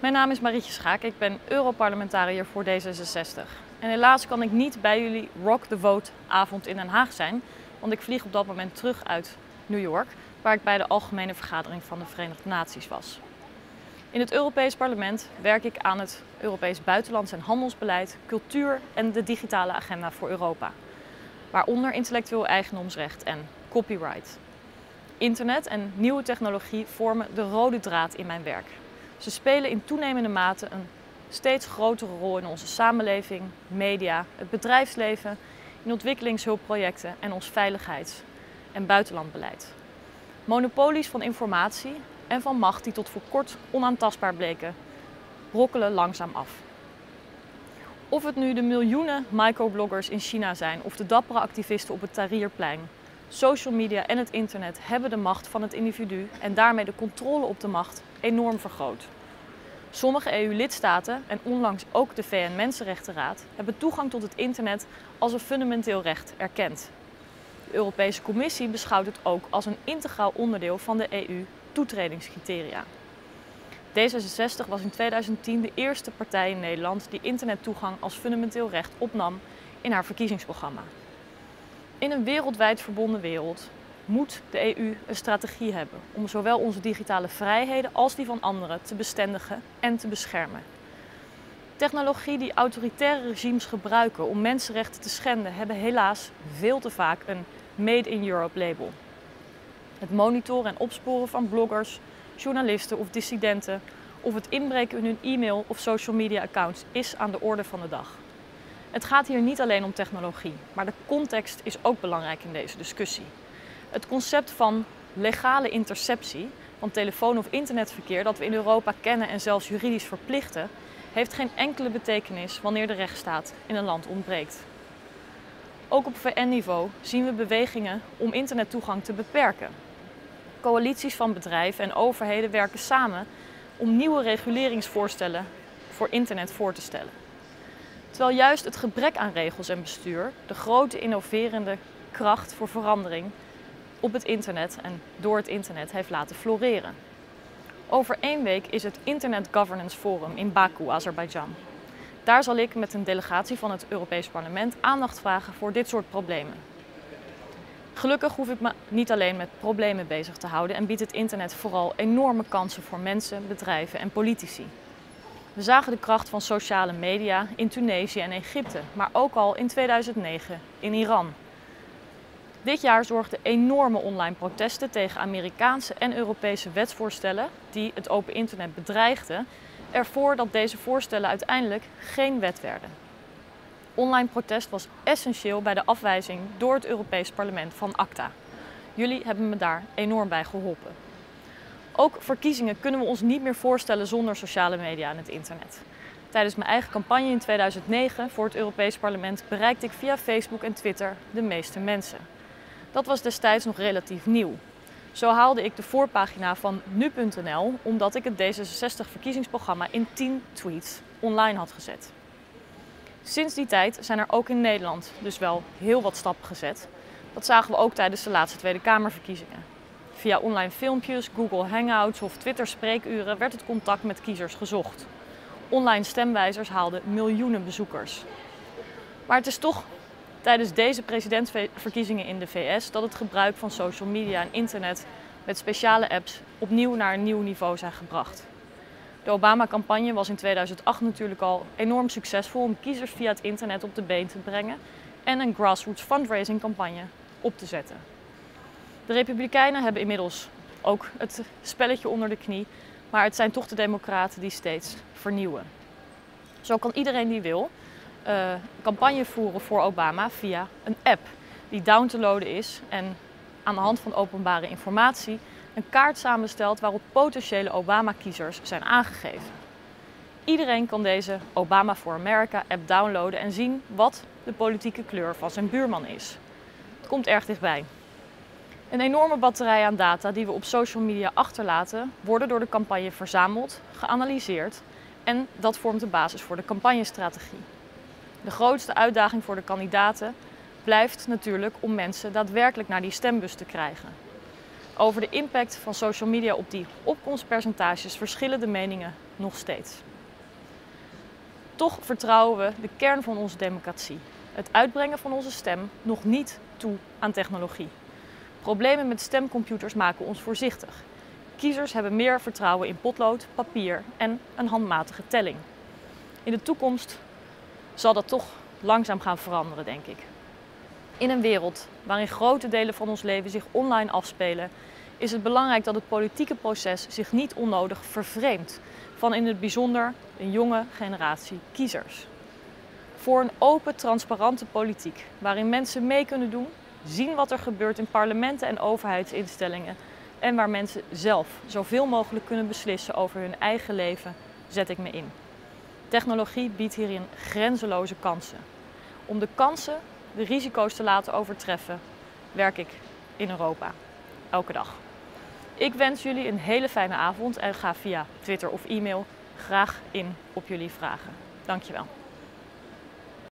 Mijn naam is Marietje Schaak, ik ben Europarlementariër voor D66. En helaas kan ik niet bij jullie Rock the Vote avond in Den Haag zijn, want ik vlieg op dat moment terug uit New York, waar ik bij de Algemene Vergadering van de Verenigde Naties was. In het Europees Parlement werk ik aan het Europees buitenlands en handelsbeleid, cultuur en de digitale agenda voor Europa, waaronder intellectueel eigendomsrecht en copyright. Internet en nieuwe technologie vormen de rode draad in mijn werk. Ze spelen in toenemende mate een steeds grotere rol in onze samenleving, media, het bedrijfsleven, in ontwikkelingshulpprojecten en ons veiligheids- en buitenlandbeleid. Monopolies van informatie en van macht die tot voor kort onaantastbaar bleken, brokkelen langzaam af. Of het nu de miljoenen microbloggers in China zijn of de dappere activisten op het Tahrirplein, social media en het internet hebben de macht van het individu en daarmee de controle op de macht enorm vergroot. Sommige EU-lidstaten en onlangs ook de VN-Mensenrechtenraad hebben toegang tot het internet als een fundamenteel recht erkend. De Europese Commissie beschouwt het ook als een integraal onderdeel van de EU-toetredingscriteria. D66 was in 2010 de eerste partij in Nederland die internettoegang als fundamenteel recht opnam in haar verkiezingsprogramma. In een wereldwijd verbonden wereld moet de EU een strategie hebben om zowel onze digitale vrijheden als die van anderen te bestendigen en te beschermen. Technologie die autoritaire regimes gebruiken om mensenrechten te schenden, hebben helaas veel te vaak een Made in Europe label. Het monitoren en opsporen van bloggers, journalisten of dissidenten of het inbreken in hun e-mail of social media accounts is aan de orde van de dag. Het gaat hier niet alleen om technologie, maar de context is ook belangrijk in deze discussie. Het concept van legale interceptie van telefoon- of internetverkeer dat we in Europa kennen en zelfs juridisch verplichten, heeft geen enkele betekenis wanneer de rechtsstaat in een land ontbreekt. Ook op VN-niveau zien we bewegingen om internettoegang te beperken. Coalities van bedrijven en overheden werken samen om nieuwe reguleringsvoorstellen voor internet voor te stellen. Terwijl juist het gebrek aan regels en bestuur de grote innoverende kracht voor verandering op het internet en door het internet heeft laten floreren. Over één week is het Internet Governance Forum in Baku, Azerbeidzjan. Daar zal ik met een delegatie van het Europees Parlement aandacht vragen voor dit soort problemen. Gelukkig hoef ik me niet alleen met problemen bezig te houden en biedt het internet vooral enorme kansen voor mensen, bedrijven en politici. We zagen de kracht van sociale media in Tunesië en Egypte, maar ook al in 2009 in Iran. Dit jaar zorgden enorme online protesten tegen Amerikaanse en Europese wetsvoorstellen die het open internet bedreigden, ervoor dat deze voorstellen uiteindelijk geen wet werden. Online protest was essentieel bij de afwijzing door het Europees Parlement van ACTA. Jullie hebben me daar enorm bij geholpen. Ook verkiezingen kunnen we ons niet meer voorstellen zonder sociale media en het internet. Tijdens mijn eigen campagne in 2009 voor het Europees Parlement bereikte ik via Facebook en Twitter de meeste mensen. Dat was destijds nog relatief nieuw. Zo haalde ik de voorpagina van nu.nl omdat ik het D66-verkiezingsprogramma in 10 tweets online had gezet. Sinds die tijd zijn er ook in Nederland dus wel heel wat stappen gezet. Dat zagen we ook tijdens de laatste Tweede Kamerverkiezingen. Via online filmpjes, Google Hangouts of Twitter spreekuren werd het contact met kiezers gezocht. Online stemwijzers haalden miljoenen bezoekers. Maar het is toch tijdens deze presidentsverkiezingen in de VS dat het gebruik van social media en internet met speciale apps opnieuw naar een nieuw niveau zijn gebracht. De Obama-campagne was in 2008 natuurlijk al enorm succesvol om kiezers via het internet op de been te brengen en een grassroots fundraising campagne op te zetten. De Republikeinen hebben inmiddels ook het spelletje onder de knie, maar het zijn toch de Democraten die steeds vernieuwen. Zo kan iedereen die wil uh, campagne voeren voor Obama via een app die down te loaden is en aan de hand van openbare informatie een kaart samenstelt waarop potentiële Obama-kiezers zijn aangegeven. Iedereen kan deze Obama for America app downloaden en zien wat de politieke kleur van zijn buurman is. Het komt erg dichtbij. Een enorme batterij aan data die we op social media achterlaten, worden door de campagne verzameld, geanalyseerd en dat vormt de basis voor de campagnestrategie. De grootste uitdaging voor de kandidaten blijft natuurlijk om mensen daadwerkelijk naar die stembus te krijgen. Over de impact van social media op die opkomstpercentages verschillen de meningen nog steeds. Toch vertrouwen we de kern van onze democratie, het uitbrengen van onze stem, nog niet toe aan technologie. Problemen met stemcomputers maken ons voorzichtig. Kiezers hebben meer vertrouwen in potlood, papier en een handmatige telling. In de toekomst zal dat toch langzaam gaan veranderen, denk ik. In een wereld waarin grote delen van ons leven zich online afspelen, is het belangrijk dat het politieke proces zich niet onnodig vervreemdt van in het bijzonder een jonge generatie kiezers. Voor een open, transparante politiek waarin mensen mee kunnen doen, zien wat er gebeurt in parlementen en overheidsinstellingen en waar mensen zelf zoveel mogelijk kunnen beslissen over hun eigen leven, zet ik me in. Technologie biedt hierin grenzeloze kansen. Om de kansen de risico's te laten overtreffen, werk ik in Europa. Elke dag. Ik wens jullie een hele fijne avond en ga via Twitter of e-mail graag in op jullie vragen. Dankjewel.